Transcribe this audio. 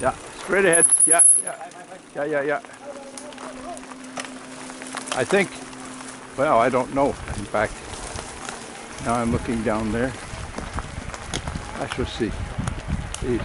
yeah, straight ahead. Yeah, yeah, yeah, yeah, yeah. I think, well, I don't know. In fact, now I'm looking down there. I shall see. Please.